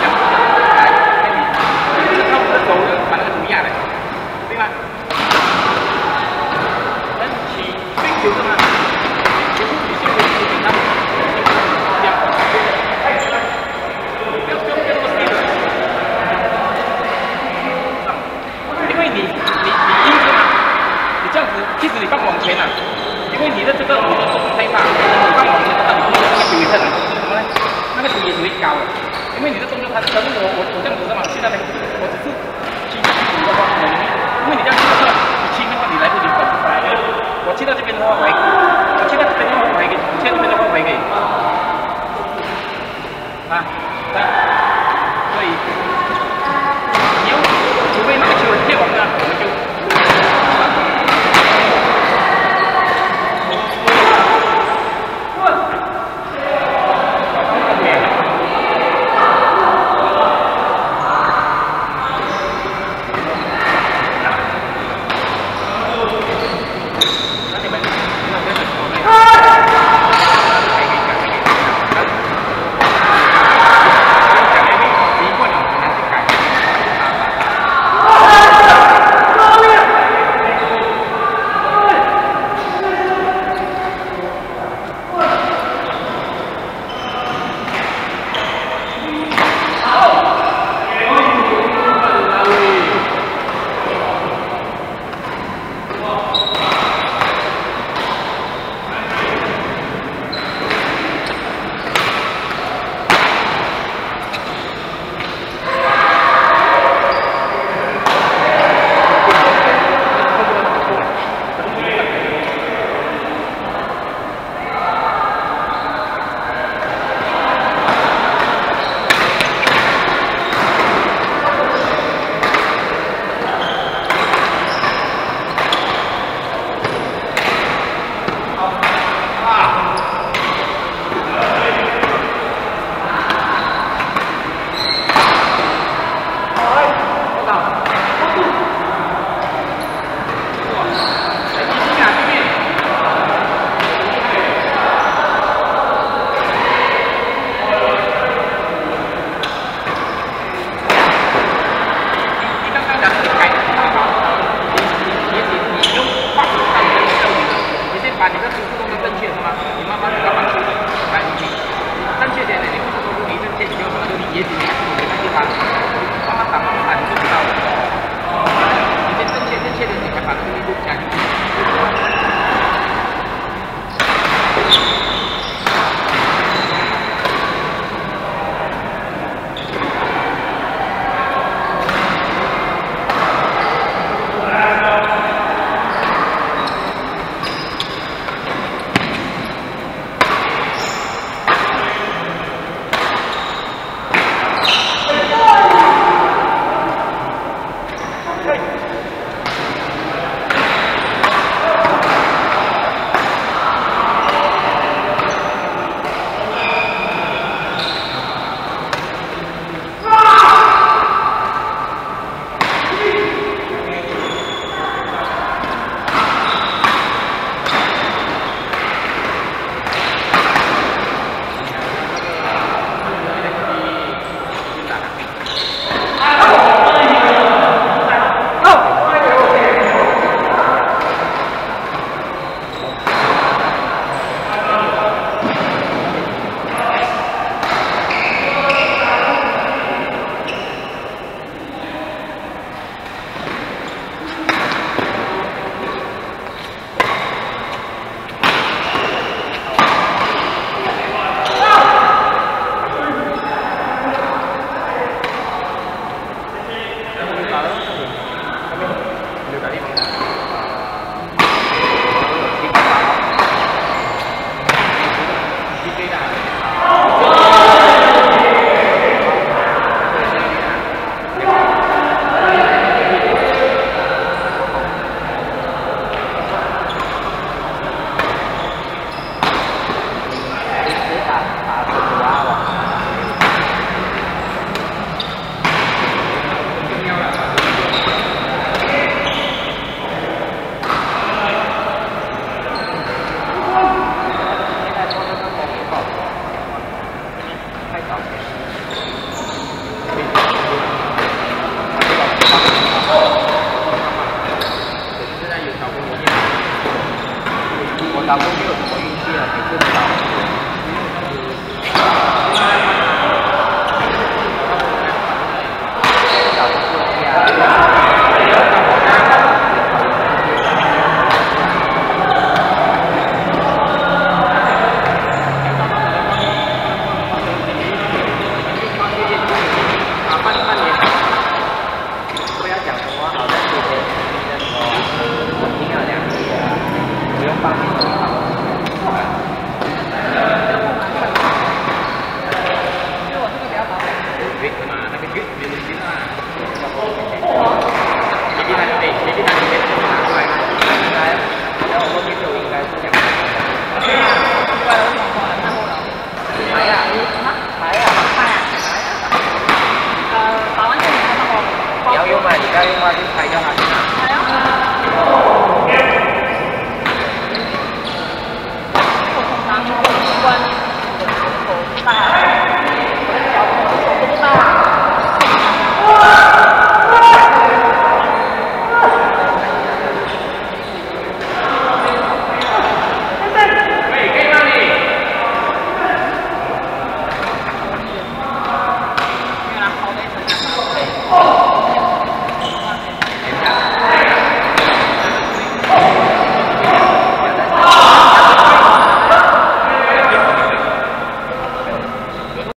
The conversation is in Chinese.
两个，来，来，你这个上步的时候，把那个球压来，对吗？三七，对球的嘛，球不是可以去顶它吗？两个，太轻了，不要不要这么轻的。上，因为你，你，你一直，你这样子，即使你放往前了，因为你的这个弧度收不太大，你放往前，等球，那个球太难，为什么呢？那个球也容易高。因为你的动作它它是我我我这样子的嘛，现在呢，我只是轻轻的话，因为你这样子的话，你轻的话你来不及反出来，我切到这边的话，我我切到这边的话，我给，我切这边的话，我给，啊，来，所以，你用，除非那个球是贴网的。